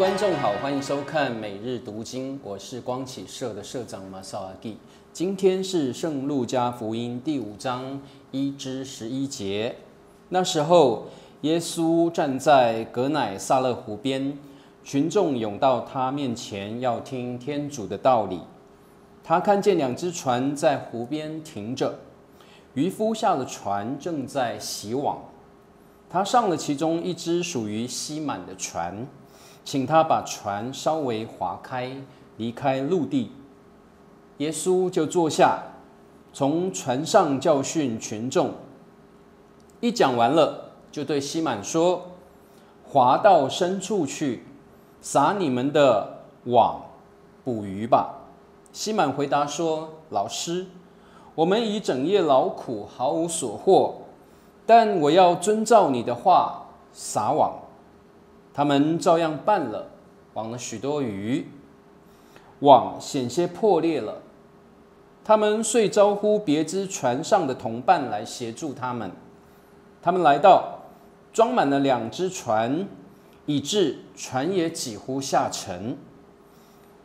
观众好，欢迎收看每日读经，我是光启社的社长马绍阿蒂。今天是圣路加福音第五章一至十一节。那时候，耶稣站在格乃撒勒湖边，群众涌到他面前，要听天主的道理。他看见两只船在湖边停着，渔夫下了船，正在洗网。他上了其中一只属于西满的船。请他把船稍微划开，离开陆地。耶稣就坐下，从船上教训群众。一讲完了，就对西满说：“划到深处去，撒你们的网，捕鱼吧。”西满回答说：“老师，我们已整夜劳苦，毫无所获，但我要遵照你的话撒网。”他们照样办了，网了许多鱼，网险些破裂了。他们遂招呼别只船上的同伴来协助他们。他们来到，装满了两只船，以致船也几乎下沉。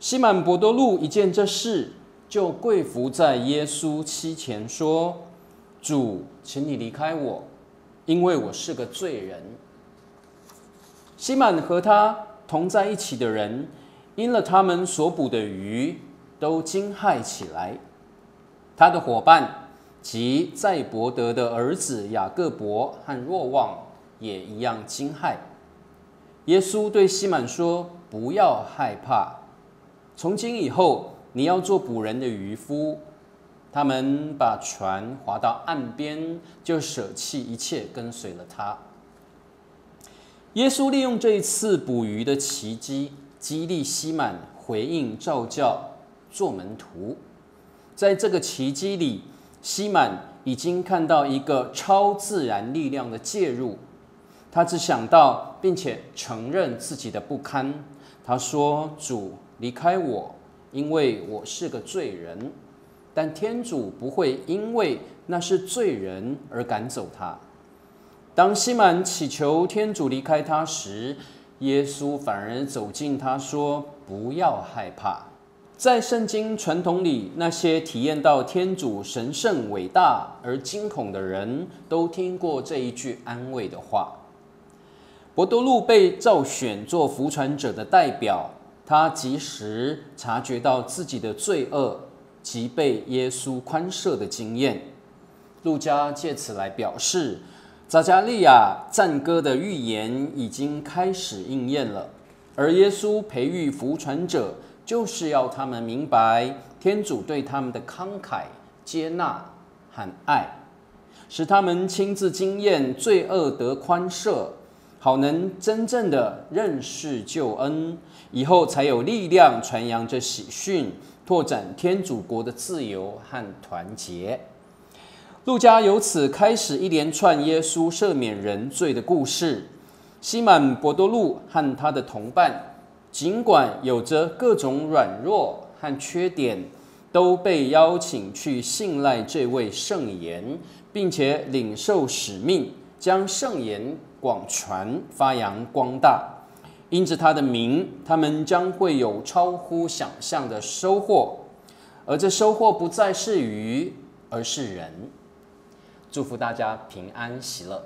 西满伯多禄一见这事，就跪伏在耶稣膝前说：“主，请你离开我，因为我是个罪人。”西满和他同在一起的人，因了他们所捕的鱼，都惊骇起来。他的伙伴及在伯德的儿子雅各伯和若望也一样惊骇。耶稣对西满说：“不要害怕，从今以后你要做捕人的渔夫。”他们把船划到岸边，就舍弃一切，跟随了他。耶稣利用这一次捕鱼的奇迹，激励西满回应召教做门徒。在这个奇迹里，西满已经看到一个超自然力量的介入。他只想到并且承认自己的不堪。他说：“主，离开我，因为我是个罪人。”但天主不会因为那是罪人而赶走他。当西满祈求天主离开他时，耶稣反而走近他说：“不要害怕。”在圣经传统里，那些体验到天主神圣伟大而惊恐的人都听过这一句安慰的话。伯多禄被召选做服传者的代表，他及时察觉到自己的罪恶及被耶稣宽赦的经验。路加借此来表示。撒加利亚赞歌的预言已经开始应验了，而耶稣培育服传者，就是要他们明白天主对他们的慷慨、接纳和爱，使他们亲自经验罪恶得宽赦，好能真正的认识救恩，以后才有力量传扬这喜讯，拓展天主国的自由和团结。路加由此开始一连串耶稣赦免人罪的故事。西满伯多禄和他的同伴，尽管有着各种软弱和缺点，都被邀请去信赖这位圣言，并且领受使命，将圣言广传发扬光大。因着他的名，他们将会有超乎想象的收获，而这收获不再是鱼，而是人。祝福大家平安喜乐。